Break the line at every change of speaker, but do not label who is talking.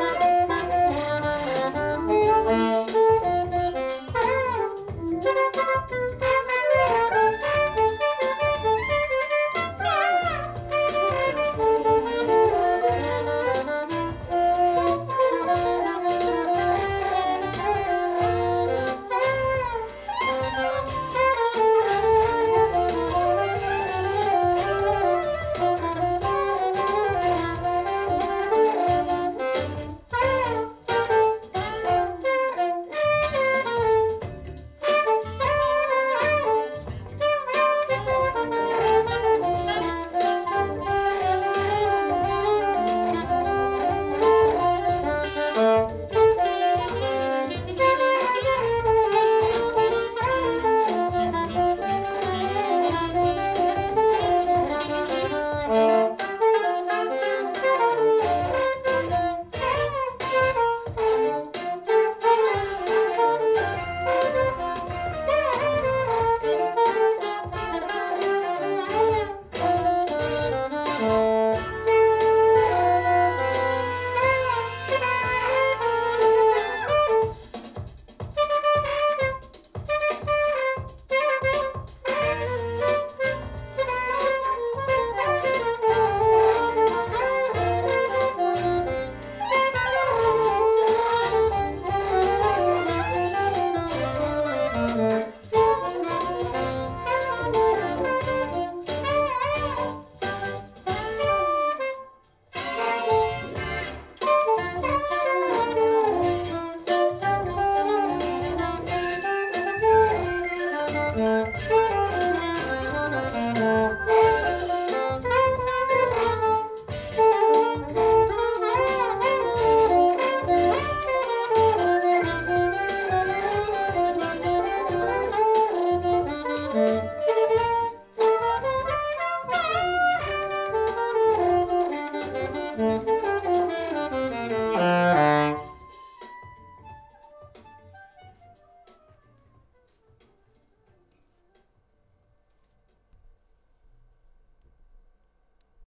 Thank you. Música